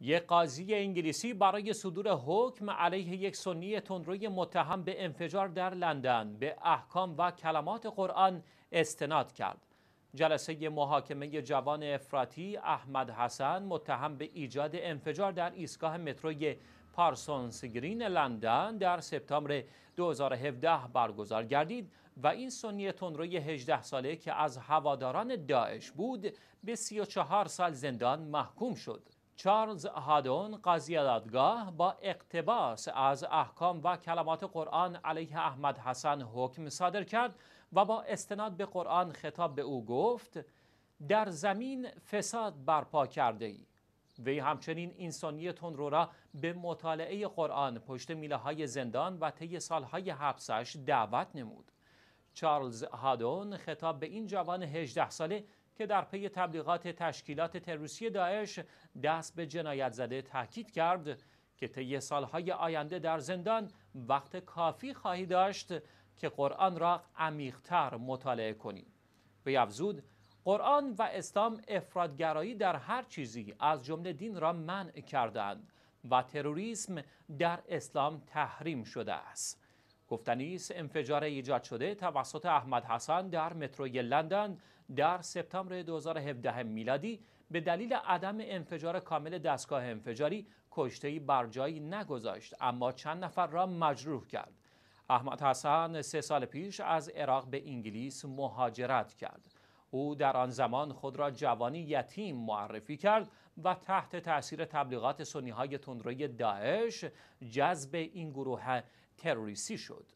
یک قاضی انگلیسی برای صدور حکم علیه یک سنی تندروی متهم به انفجار در لندن به احکام و کلمات قرآن استناد کرد. جلسه محاکمه جوان افراطی احمد حسن متهم به ایجاد انفجار در ایستگاه متروی پارسونس گرین لندن در سپتامبر 2017 برگزار گردید و این سنی تندروی 18 ساله که از هواداران داعش بود به 34 سال زندان محکوم شد. چارلز هادون قاضی دادگاه با اقتباس از احکام و کلمات قرآن علیه احمد حسن حکم صادر کرد و با استناد به قرآن خطاب به او گفت در زمین فساد برپا کرده ای وی همچنین اینسانی تندرو را به مطالعه قرآن پشت میله های زندان و طی سالهای حبسش دعوت نمود چارلز هادون خطاب به این جوان 18 ساله که در پی تبلیغات تشکیلات تروریستی داعش دست به جنایت زده تاکید کرد که طی سالهای آینده در زندان وقت کافی خواهی داشت که قرآن را عمیقتر مطالعه کنید. به افزود قرآن و اسلام افرادگرایی در هر چیزی از جمله دین را منع کردند و تروریسم در اسلام تحریم شده است. گفتنی است انفجار ایجاد شده توسط احمد حسن در متروی لندن در سپتامبر 2017 میلادی به دلیل عدم انفجار کامل دستگاه انفجاری کشته‌ای بر جایی نگذاشت اما چند نفر را مجروح کرد. احمد حسن سه سال پیش از عراق به انگلیس مهاجرت کرد. او در آن زمان خود را جوانی یتیم معرفی کرد و تحت تاثیر تبلیغات سنی های تندروی داعش جذب این گروه تروریستی شد.